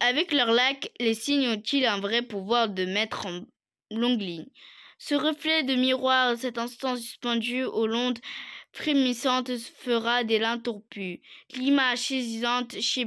Avec leur lac, les signes ont-ils un vrai pouvoir de mettre en longue ligne? Ce reflet de miroir, cet instant suspendu aux l'onde frémissantes fera des lins torpus, l'image saisissante chez